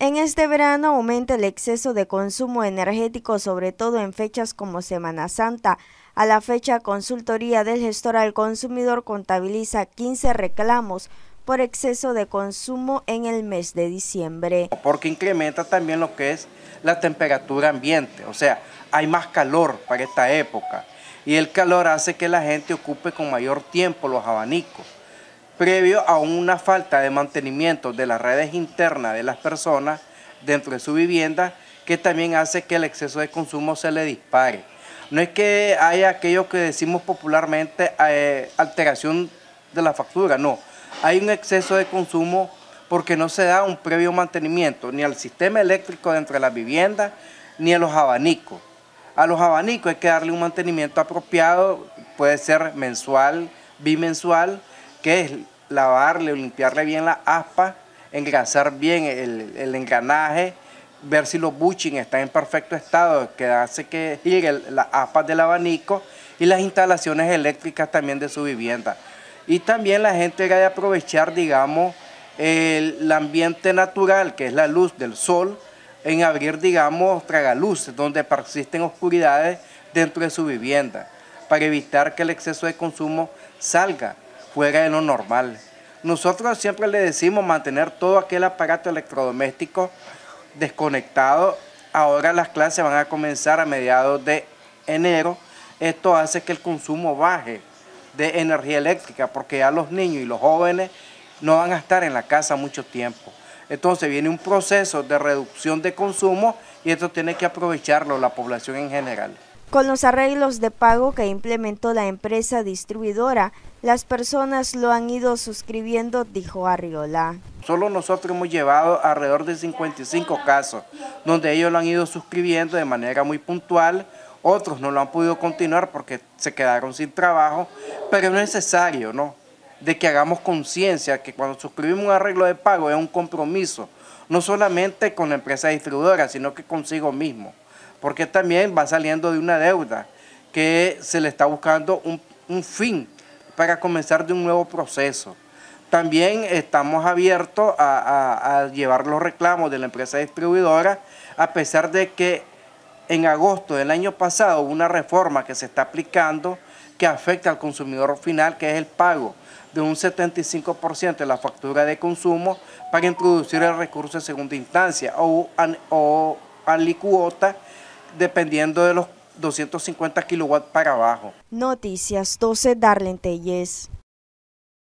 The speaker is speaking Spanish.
En este verano aumenta el exceso de consumo energético, sobre todo en fechas como Semana Santa. A la fecha, Consultoría del Gestor al Consumidor contabiliza 15 reclamos por exceso de consumo en el mes de diciembre. Porque incrementa también lo que es la temperatura ambiente, o sea, hay más calor para esta época y el calor hace que la gente ocupe con mayor tiempo los abanicos previo a una falta de mantenimiento de las redes internas de las personas dentro de su vivienda, que también hace que el exceso de consumo se le dispare. No es que haya aquello que decimos popularmente eh, alteración de la factura, no. Hay un exceso de consumo porque no se da un previo mantenimiento ni al sistema eléctrico dentro de la vivienda ni a los abanicos. A los abanicos hay que darle un mantenimiento apropiado, puede ser mensual, bimensual, que es lavarle o limpiarle bien la aspa, engrasar bien el, engranaje, ver si los bushings están en perfecto estado, que hace que gire las aspas del abanico y las instalaciones eléctricas también de su vivienda. Y también la gente debe aprovechar, digamos, el, ambiente natural, que es la luz del sol, en abrir, digamos, tragaluces, donde persisten oscuridades dentro de su vivienda, para evitar que el exceso de consumo salga fuera de lo normal. Nosotros siempre le decimos mantener todo aquel aparato electrodoméstico desconectado. Ahora las clases van a comenzar a mediados de enero. Esto hace que el consumo baje de energía eléctrica porque ya los niños y los jóvenes no van a estar en la casa mucho tiempo. Entonces viene un proceso de reducción de consumo y esto tiene que aprovecharlo la población en general. Con los arreglos de pago que implementó la empresa distribuidora, las personas lo han ido suscribiendo, dijo Arriola. Solo nosotros hemos llevado alrededor de 55 casos, donde ellos lo han ido suscribiendo de manera muy puntual, otros no lo han podido continuar porque se quedaron sin trabajo, pero es necesario, ¿no? De que hagamos conciencia que cuando suscribimos un arreglo de pago es un compromiso, no solamente con la empresa distribuidora, sino que consigo mismo porque también va saliendo de una deuda que se le está buscando un, fin para comenzar de un nuevo proceso. También estamos abiertos a, a, llevar los reclamos de la empresa distribuidora, a pesar de que en agosto del año pasado hubo una reforma que se está aplicando que afecta al consumidor final, que es el pago de un 75% de la factura de consumo para introducir el recurso de segunda instancia o, o alicuota dependiendo de los 250 kilowatts para abajo. Noticias 12 Darlene Telles.